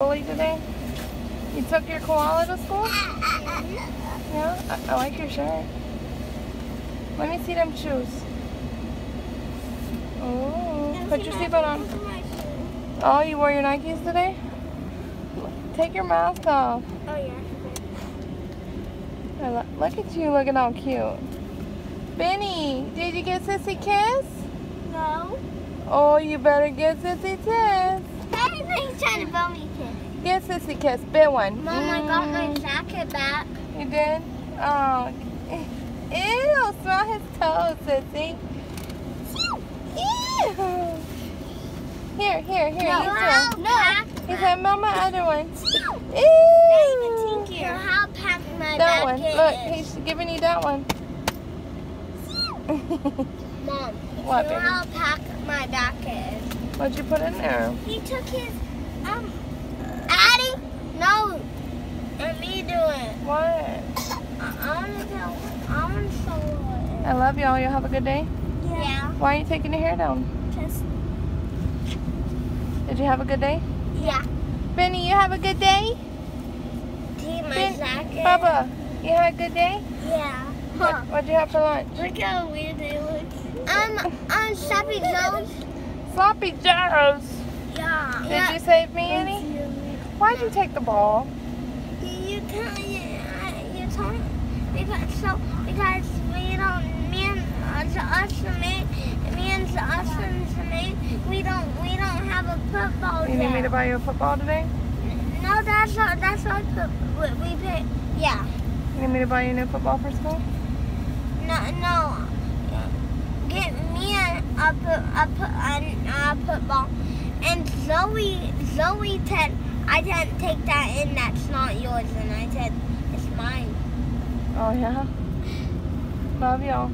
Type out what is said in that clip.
Today? You took your koala to school? Yeah? I, I like your shirt. Let me see them shoes. Oh, put your seatbelt on. Oh, you wore your Nikes today? Take your mask off. Oh yeah. Look at you looking all cute. Benny, did you get Sissy Kiss? No. Oh, you better get Sissy Kiss. He's trying to me Sissy Kiss, big one. Mom, I got my Mm. jacket back. You did? Oh. Ew, smell his toes, Sissy. Ew. Here, here, here, no, too. packed He said, Mama, other one. Not Ew. even tinkier. How packed my That one. Look, is. he's giving you that one. Mom, What, you know baby? how packed my back is. What'd you put in there? He took his, um, Addie? No. Let me do it. What? I, I want to tell, I want to show I love y'all. You'll have a good day. Yeah. Why are you taking your hair down? Just, Did you have a good day? yeah. Benny, you have a good day? Ben- jacket? Bubba, you had a good day? Yeah. What, what'd you have for lunch? Look how weird they look. Um, um, Sappy Jones. Sloppy Joes. Yeah. Did you save me any? Why'd you take the ball? You tell you, you told me because so because we don't me and uh, us and me me and us and me we don't we don't have a football You need me to buy you a football today? No, that's not that's not the we, we pay. Yeah. You need me to buy you a new football for school? No, no. Get me a a, a, a, a football. And Zoe, Zoe said, I didn't take that in, that's not yours. And I said, it's mine. Oh, yeah? Love y'all.